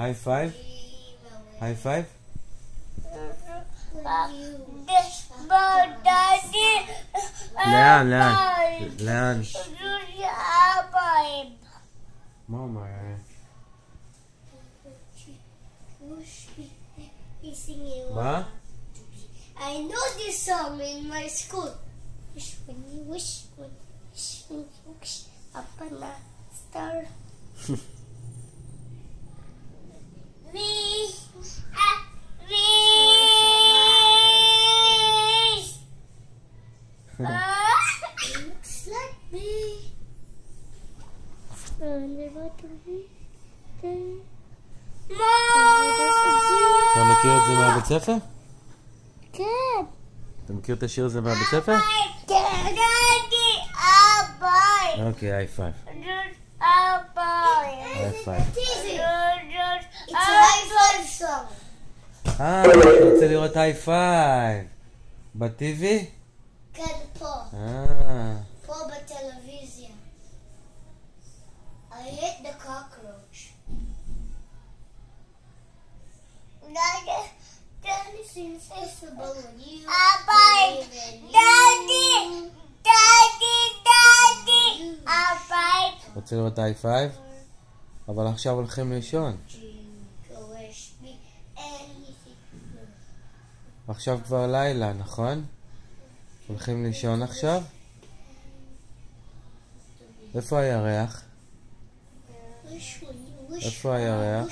היי פייב? היי פייב? לאן, לאן? לאן? מה הוא אומר? מה? I know this song in my school. Wish when you wish when wish when you wish upon a star. אתה מכיר את זה מהבית ספר? כן. אתה מכיר את השיר הזה מהבית ספר? אוקיי, high five. אה, אתה רוצה לראות high five. ב TV? כן, פה. אה, פה cockroach. Daddy, Daddy seems sensible when you Daddy, Daddy, Daddy, Daddy, Daddy. רוצה לראות high five? אבל עכשיו הולכים לישון. עכשיו כבר לילה, נכון? הולכים לישון עכשיו? איפה הירח? Wish when you wish איפה הירח?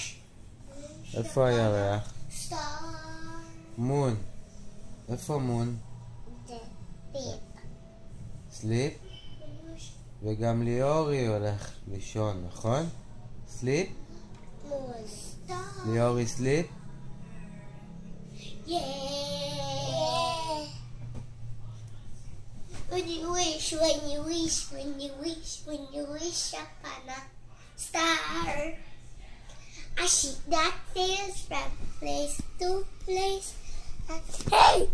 איפה הירח? moon. איפה moon? sleep. וגם ליאורי הולך לישון, נכון? Sleep? ליאורי sleep? When you wish, when you wish, when you wish, when you wish upon a... star. A ship that sails from place to place. Hey,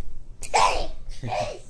hey, hey.